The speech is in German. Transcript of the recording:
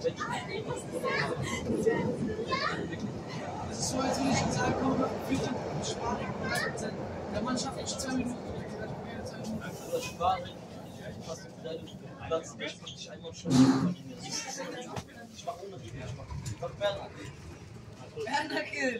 Es ist so, als würde ich jetzt sagen, komm, wir sind Spanien. Der Mann schafft echt zwei Minuten. Das Sparen, fast im Platz, ich mach dich einmal schon. Ich mach ohne Reden, ich mach mehr. Werner Kill.